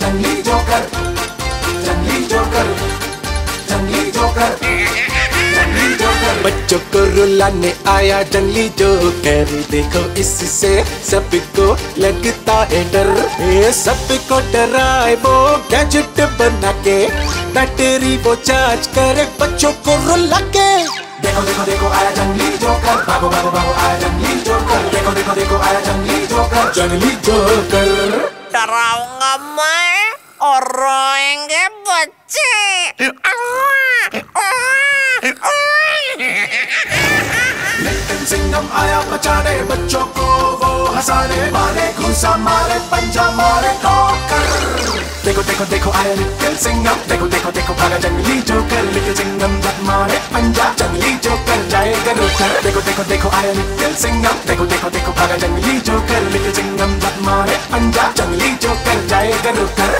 जंगली जोकर जंगली जोकर जंगली जोकर जंगली जोकर। बच्चों को रुलाने आया जंगली जोकर। देखो इससे सबको लगता है डर। ये सबको डराए वो गैजेट बना के। बैटरी वो चार्ज करे बच्चों को रुला के। देखो देखो देखो आया जंगली जोकर। भागो भागो भागो आया जंगली जोकर। देखो देखो देखो आया जंगली जोकर। जंगली जोकर। डराऊँगा मैं। और रोएँगे बच्चे मिल्टन सिंघम आया बचाने बच्चों को वो हंसाने मारे घुसा मारे पंजा मारे ठोकर देखो देखो देखो आया लिटिल सिंघम देखो देखो देखो भागा जंगली जोकर लिटिल सिंघम जब मारे पंजा जंगली जोकर जाएगा रोकर देखो देखो देखो आया लिटिल सिंघम देखो देखो देखो भागा जंगली जोकर लिटिल सिंघम जब मारे पंजा जंगली जोकर जाएगा रोकर